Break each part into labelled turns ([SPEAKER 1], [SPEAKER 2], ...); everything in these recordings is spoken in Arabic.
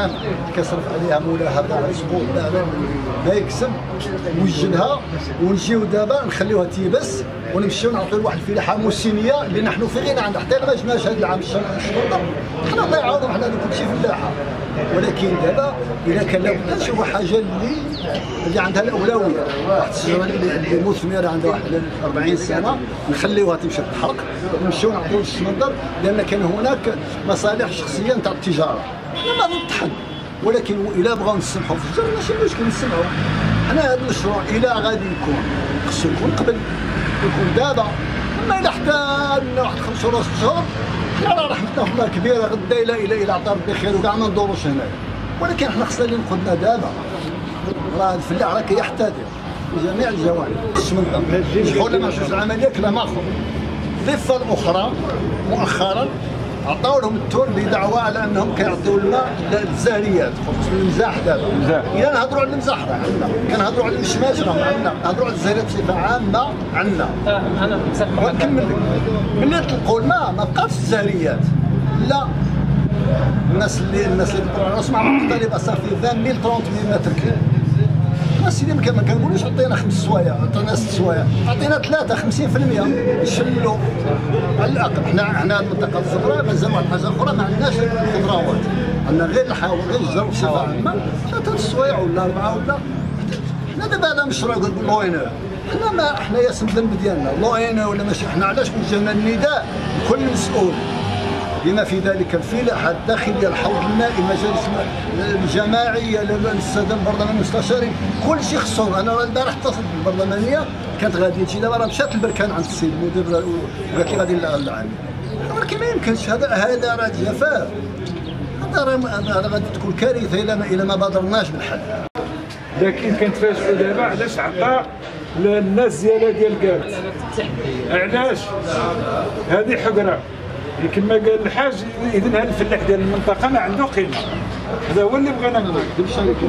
[SPEAKER 1] 40 و50 عام كيصرف عليها مولاها باع أسبوع باع ما يكسب. وجدها ونجيو دابا نخليوها تيبس ونمشيو نعطيو لواحد الفلاحة موسمية اللي نحن في غنى عندها حتى ما جبناش هذا العام الشهر حنا الله يعاونهم حنا كلشي فلاحة. ولكن دابا إذا كان لابد شي حاجة اللي اللي عندها الأولوية. واحد الشجره اللي مثمره عندها واحد 40 سنة نخليوها تمشي تحرق ونمشيو نعطيو للسمندر لأن كان هناك مصالح شخصية نتاع التجارة. ما نطحن ولكن إلى بغاو نسمحوا في الجر ماشي مشكل نسمحوا حنا هذا المشروع إلى غادي يكون خصو يكون قبل يكون دابا. أما إلى حتى واحد خمس ولا ست شهور حنا راه رحمتنا في الله كبيرة غدا إلى إلى إلى عطا ربي خير وكاع ما ندوروش هنايا. ولكن حنا خصنا اللي نقودنا دابا. راه الفلاح راه كيحتضر بجميع الجوانب. السمنه شحال ما شوف العملية كلام اخر الضفه الاخرى مؤخرا. عطاو لهم التون بدعوى على أنهم كيعطيو الماء للزهريات خصوصا المزاح دابا. اذا نهضروا على المزاح راه عندنا. كنهضروا على المشماش راه عندنا. نهضروا على الزهريات بصفة عامة عندنا.
[SPEAKER 2] أنا متفق
[SPEAKER 1] ونكمل لك ملي تلقوا الماء ما بقاش الزهريات. لا. الناس اللي الناس اللي تطلعوا راسهم مع مختلف صافي 20 ميل 30 ميل متر كيلو. سيدي ما كنقولوش عطينا خمس سوايع عطينا ست سوايع. عطينا ثلاثة 50% نشملوا على الأقل. حنا حنا المنطقة الخضراء مازال واحد الحاجة أخرى ما عندناش الخضروات عندنا غير الحاوي غير الجزر بصفة عامة. ثلاثة السوايع ولا أربعة ولا حنا دابا هذا مشروع لوينر حنا ما حنا يا اسم الذنب ديالنا. لوينر ولا ماشي. حنا علاش وجهنا النداء؟ كل مسؤول. بما في ذلك الفلاحه الداخليه الحوض المائي المجالس الجماعية للساده البرلمان المستشارين كل شيء خصهم. أنا البارح اتصلت بالبرلمانية كانت غادي تجي دابا راه مشات البركان عند السيد المدير لي غادي للعامل ولكن ما يمكنش هذا هذا راه جفاف. هذا راه غادي تكون كارثة إلى ما إلى ما بادرناش بالحل
[SPEAKER 3] لكن كنتفاجئوا دابا علاش عطى للناس زيادة ديال كارت علاش؟ هذه حقرة. كما قال الحاج اذا هذا الفلاح ديال المنطقة ما عنده قيمه هذا هو اللي بغينا نقول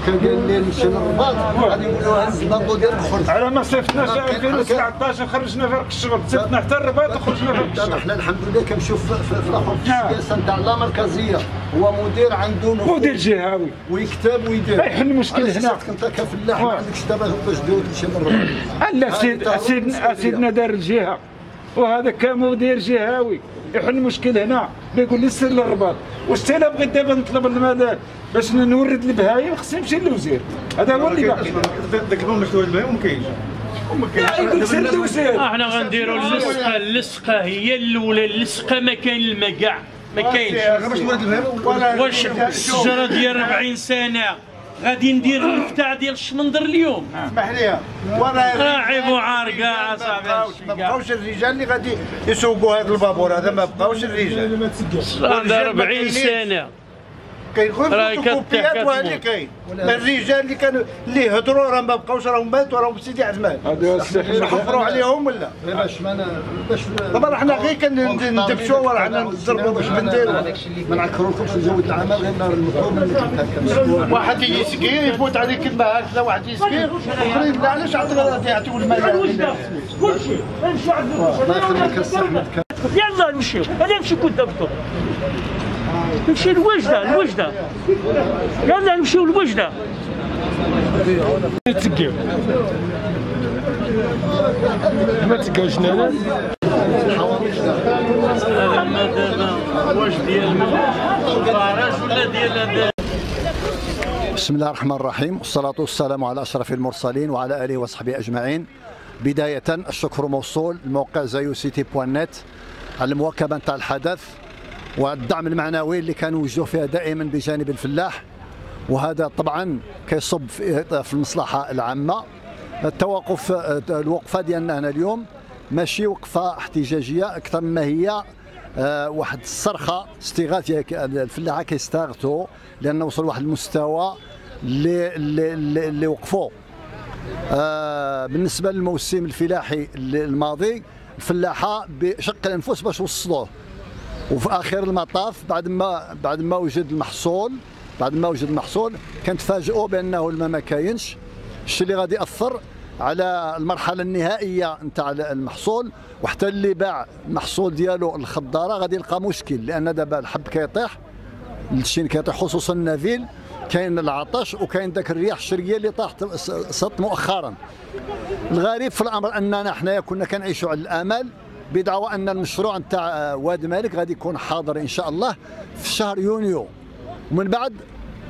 [SPEAKER 1] كان قال لي نمشي للرباط غادي يقولوا هز الباطو ديالك خرج
[SPEAKER 3] على ما صيفطناش 2017 خرجنا فرق الشغل صيفطنا حتى الرباط وخرجنا فرق الشغل
[SPEAKER 1] إحنا الحمد لله كنمشيو في الآخر في السياسة نتاع لا مركزيه هو مدير عنده
[SPEAKER 3] مدير جهوي
[SPEAKER 1] ويكتب ويدير
[SPEAKER 3] يحل المشكل هنا
[SPEAKER 1] كنت كفلاح ما عندكش دابا باش تمشي للرباط
[SPEAKER 3] لا سيدنا سيدنا دار الجهه وهذا كمدير جهوي. يحل المشكل هنا. بيقول لي سير للرباط. واش أنا بغيت دابا نطلب المال باش نورد البهايم؟ خصني نمشي للوزير. هذا هو اللي باقي.
[SPEAKER 4] داك المهم مشروع البهايم ما كاينش
[SPEAKER 3] للوزير.
[SPEAKER 2] إحنا غنديروا اللصقة. اللصقة هي الأولى. اللصقة ما كاين الماء كاع ما كاينش.
[SPEAKER 4] نورد البهايم
[SPEAKER 2] واش الشجرة ديال 40 سنة؟ غادي ندير الفتاع ديال الشمندر اليوم.
[SPEAKER 4] اسمح لي.
[SPEAKER 2] عيب وعار كاع
[SPEAKER 4] ما بقاوش الرجال اللي غادي يسوقوا هذا البابور هذا ما بقاوش الرجال.
[SPEAKER 2] عندها 40
[SPEAKER 4] سنة.
[SPEAKER 2] كتحكم.
[SPEAKER 4] وهذا اللي كاين الرجال اللي كانوا اللي هضروا راه ما بقاوش راهم ماتوا راهم سيدي عثمان.
[SPEAKER 3] هذا السحر.
[SPEAKER 4] حفروا عليهم ولا؟
[SPEAKER 1] باش ما باش
[SPEAKER 4] دابا راه حنا غير كندبشوا وراه حنا نضربوا باش ما نديروا.
[SPEAKER 1] ما نعكرولكمش جوده العمل غير نهار كنت
[SPEAKER 4] واحد يجي يسكير يفوت عليه كلمة هكذا واحد يسكير لا علاش عطوا يعطيو المال؟
[SPEAKER 2] كلشي نمشي عند يلا نمشيو. أنا نمشي دابتو نمشي لوجدة لوجدة. يلا نمشيو لوجدة.
[SPEAKER 3] تسقيو ما تسقاوش ناس
[SPEAKER 2] هذا؟ ما دابا واش ديال الفراج ولا ديال
[SPEAKER 1] بسم الله الرحمن الرحيم. والصلاة والسلام على أشرف المرسلين وعلى آله وصحبه أجمعين. بداية الشكر موصول لموقع زيو سيتي بوان نت على المواكبة نتاع الحدث. والدعم المعنوي اللي كانوا يوجهوا فيها دائما بجانب الفلاح. وهذا طبعا كيصب في المصلحة العامة. التوقف الوقفة ديالنا هنا اليوم ماشي وقفة احتجاجية أكثر مما هي آه، واحد الصرخة استغاثة الفلاحة كيستغثوا لأن وصل واحد المستوى اللي اللي, اللي, اللي وقفوا. آه، بالنسبة للموسم الفلاحي الماضي الفلاحة بشق الأنفس باش وصلوه. وفي آخر المطاف بعد ما بعد ما وجد المحصول بعد ما وجد المحصول كنتفاجئوا بأنه الماء ما كاينش الشيء اللي غادي يأثر على المرحلة النهائية نتاع المحصول وحتى اللي باع المحصول ديالو الخضارة غادي يلقى مشكل لأن دابا الحب كيطيح الشين كيعطي خصوصا النافيل كاين العطش وكاين ذاك الرياح الشرقية اللي طاحت السط مؤخرا. الغريب في الأمر أننا حنايا كنا كنعيشوا على الأمل بدعوى أن المشروع نتاع واد مالك غادي يكون حاضر إن شاء الله في شهر يونيو. ومن بعد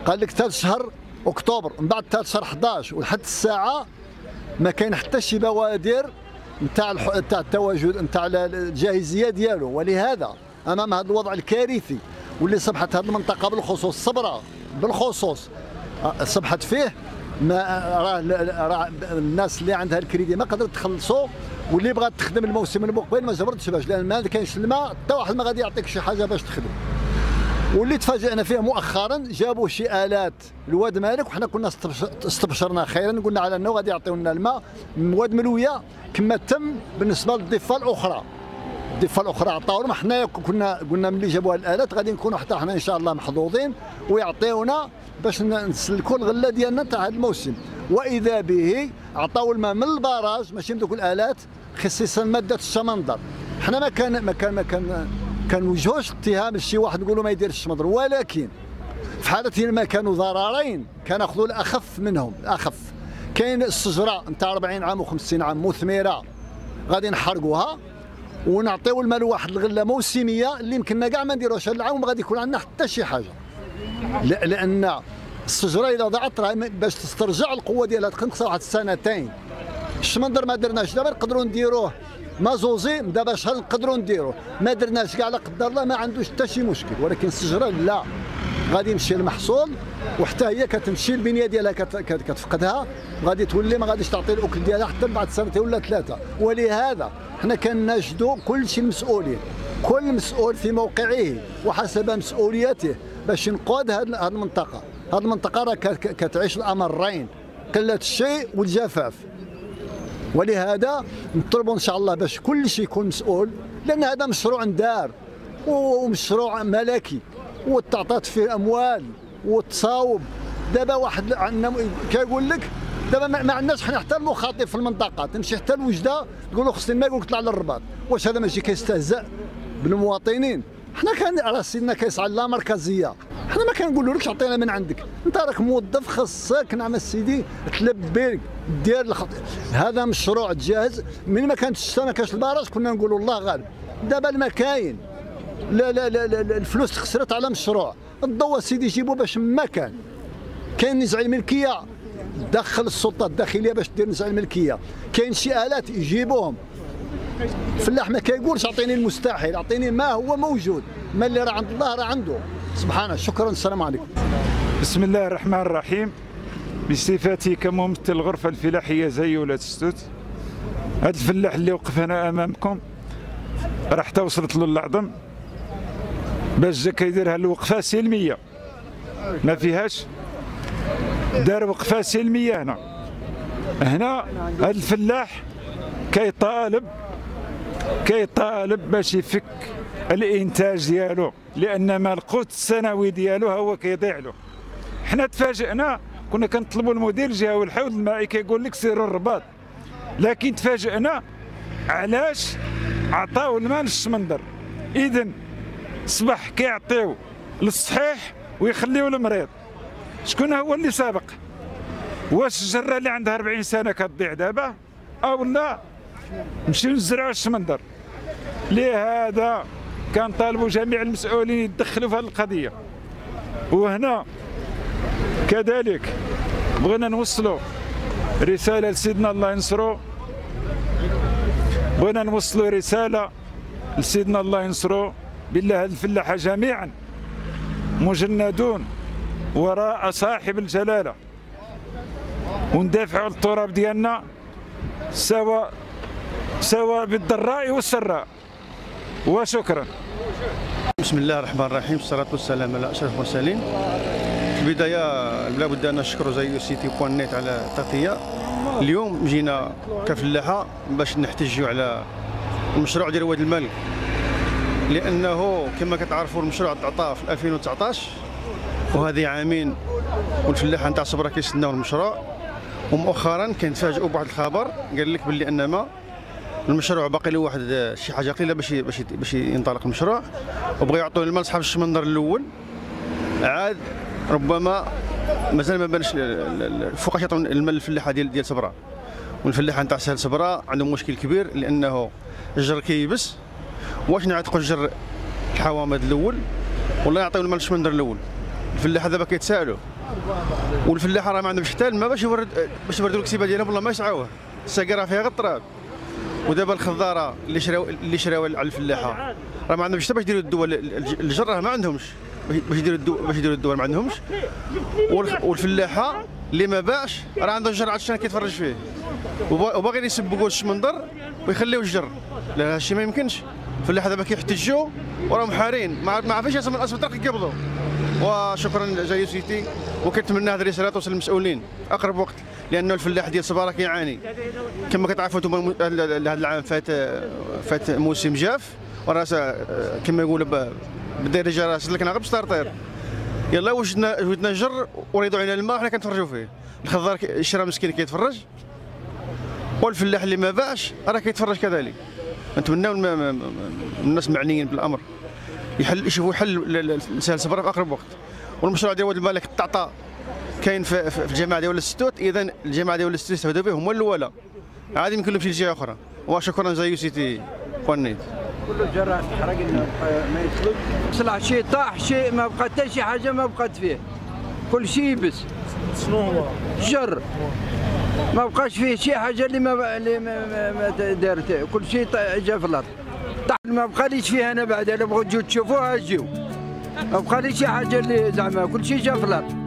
[SPEAKER 1] قال لك ثالث شهر أكتوبر من بعد ثالث شهر 11 ولحد الساعة ما كاين حتى شي بوادر نتاع. نتاع التواجد نتاع الجاهزية ديالو. ولهذا أمام هذا الوضع الكارثي واللي صبحت هذه المنطقة بالخصوص صبره بالخصوص. صبحت فيه ما راه الناس اللي عندها الكريدي ما قدرت تخلصوا واللي بغات تخدم الموسم المقبل ما جبرتش باش لأن ما كاينش الماء حتى واحد ما غادي يعطيك شي حاجة باش تخدم. واللي تفاجئنا فيه مؤخرا جابوا شي آلات الواد مالك وحنا كنا استبشرنا خيرا قلنا على أنه غادي يعطيونا الماء. من واد ملوية كما تم بالنسبة للضفة الأخرى. الضفة الأخرى عطاونا حنا كنا قلنا ملي جابوا الآلات غادي نكونوا حتى حنا إن شاء الله محظوظين ويعطيونا باش نسلكوا الغلة ديالنا تاع هذا الموسم. وإذا به عطاو الماء من البراج ماشي من دوك الآلات خصيصا مادة الشمندر حنا ما كان ما كان ما كان كنوجهوش اتهام لشي واحد نقولوا ما يديرش الشمندر ولكن في حالة ما كانوا ضررين كناخذوا الأخف منهم الأخف. كاين الشجره نتاع 40 عام و50 عام مثمرة. غادي نحرقوها ونعطيو المال واحد الغلة موسمية اللي يمكننا كاع ما نديروهاش هذا العام وما غادي يكون عندنا حتى شي حاجة. لأن الشجره إذا ضاعت باش تسترجع القوة ديالها تقنص واحد السنتين. الشمندر ما درناش دابا نقدروا نديروه ما زوزي دابا شهر نقدروا نديروه ما درناش كاع لا قدر الله ما عندوش حتى شي مشكل. ولكن الشجرة لا. غادي يمشي المحصول وحتى هي كتمشي البنية ديالها كتفقدها. غادي تولي ما غاديش تعطي الأكل ديالها حتى بعد سنتين ولا ثلاثة. ولهذا حنا كناشدوا كل شيء المسؤولين كل مسؤول في موقعه وحسب مسؤوليته باش ينقذ هذه المنطقة. هذه المنطقة راه كتعيش الامرين قلة الشيء والجفاف. ولهذا نطلبوا إن شاء الله باش كل شيء يكون مسؤول لأن هذا مشروع دار ومشروع ملكي وتعطات فيه اموال وتصاوب دابا واحد عندنا كيقول لك دابا ما عندناش حنا حتى المخاطب في المنطقة تمشي حتى الوجدة تقول له خصني ما يقول طلع للرباط. واش هذا ماشي كيستهزأ بالمواطنين؟ حنا كان سيدنا كيسعى لا مركزية. حنا ما كنقولولكش عطينا من عندك. انت راك موظف خاصك نعم سيدي. تلبي دير الخط... هذا مشروع جاهز. من ما كانت الشتا ما كانش البراج كنا نقولوا الله غالب. دابا ما كاين لا لا لا, لا, لا الفلوس خسرت على مشروع. الضوء سيدي يجيبوا باش ما كان كاين نزع الملكية. دخل السلطة الداخلية باش دير نزع الملكية. كاين شي آلات يجيبوهم. الفلاح ما كيقولش اعطيني المستحيل اعطيني ما هو موجود. ما اللي راه عند الله راه عنده. سبحانه شكرا السلام عليكم.
[SPEAKER 3] بسم الله الرحمن الرحيم. بصفتي كممثل الغرفة الفلاحية زي ولاد السوت هذا الفلاح اللي وقف هنا أمامكم راه حتى وصلت له العظم باش جا كيدير الوقفة سلمية. ما فيهاش دار وقفة سلمية هنا. هنا هذا الفلاح كيطالب كيطالب باش يفك الإنتاج ديالو لأن ما القوت السنوي ديالو هو كيضيع له. حنا تفاجئنا كنا كنطلبوا المدير الجهوي الحوض المائي كيقول لك سيروا الرباط. لكن تفاجئنا علاش عطاو الماء للشمندر. اذا صبح كيعطيو للصحيح ويخليو المريض. شكون هو اللي سابق؟ واش الجره اللي عندها 40 سنة كتضيع دابا؟ أو لا نمشيو نزرعوا الشمندر لهذا كان طالبوا جميع المسؤولين يتدخلوا في هذه القضية. وهنا كذلك بغينا نوصلوا رسالة لسيدنا الله ينصرو. بغينا نوصلوا رسالة لسيدنا الله ينصرو. بالله الفلاحه جميعا. مجندون وراء صاحب الجلالة. وندافعوا التراب ديالنا. سواء سواء بالضراء والسراء. وشكرا.
[SPEAKER 5] بسم الله الرحمن الرحيم والصلاة والسلام على أشرف المرسلين. في البداية لابد أن نشكر زي سيتي بوان نيت على التغطية اليوم جينا كفلاحة باش نحتجوا على المشروع ديال واد الملك. لأنه كما كتعرفوا المشروع تعطى في 2019 وهذه عامين والفلاحة نتاع صبرا كيستناو المشروع. ومؤخرا كنتفاجئوا بواحد الخبر قال لك باللي أن ما المشروع باقي له واحد شي حاجة قليلة باش باش باش ينطلق المشروع. وبغى يعطوا المال صحاب الشمندر الأول. عاد ربما مازال ما بانش فوقاش يعطون المال للفلاحه ديال ديال صبرا والفلاحة نتاع سهل صبرا عندهم مشكل كبير لأنه الجر كيبس واش نعتقوا الجر الحوامض الأول؟ ولا يعطيو المال الشمندر الأول. الفلاحة دابا كيتسائلوا والفلاحة راه ما عندهمش حتى الماء باش يورد باش يوردوا الكسيبة ديالهم والله ما يسعوه. الساقي راه فيها غير التراب ودابا الخضارة اللي شراو اللي شراوها على الفلاحة. راه ما عندهمش حتى باش يديروا الدواء الج- الجر راه ما عندهمش. باش يديروا الدواء باش يديروا الدواء ما عندهمش. والفلاحة اللي ما باعش راه عنده الجر عطشان كيتفرج فيه؟ وبا- وباغيين يسبقوا الشمندر ويخليو الجر. لا هذا الشيء ما يمكنش. الفلاحة دابا كيحتجوا وراهم حارين. ما عارف- ما عارفينش من الأسبوع يقبضوا وشكرا جاي سيتي وكنتمنى هذه الرساله توصل للمسؤولين أقرب وقت لأنه الفلاح ديال صباره كيعاني كما كتعرفوا أنتم هذا العام فات فات موسم جاف. وراه كما يقولوا بالدارجه راه سلكنا غير بستارطير يلا وجدنا وجدنا الجر وريدوا علينا الماء حنا كنتفرجوا فيه. الخضار الشرا مسكين كيتفرج. والفلاح اللي ما باعش راه كيتفرج كذلك. نتمناو الناس المعنيين بالأمر. يحل يشوفوا حل ل- ل- لسهل صبره في اقرب وقت والمشروع ديال واد الملك الطعطا كاين في, في في الجامعة ديال الستوت. اذا الجامعة ديال الستوت يستفادوا به هما الأولى. عادي يمكن لهم شي جهه أخرى وشكرا زي سيتي خوانيت
[SPEAKER 6] كله جرى تحرق إنه ما يطلب صلح شيء طاح شيء ما بقى حتى شي حاجة ما بقات فيه. كل شيء يبس.
[SPEAKER 2] شنو هو؟
[SPEAKER 6] جر. ما بقاش فيه شي حاجة اللي ما اللي ما, ما, ما دارت. كل شيء جا في الأرض. ما بقاليش فيه أنا بعد بغيتوا تجوا تشوفوها جيو ما بقاليش شي حاجة اللي زعما كل شيء جا في الأرض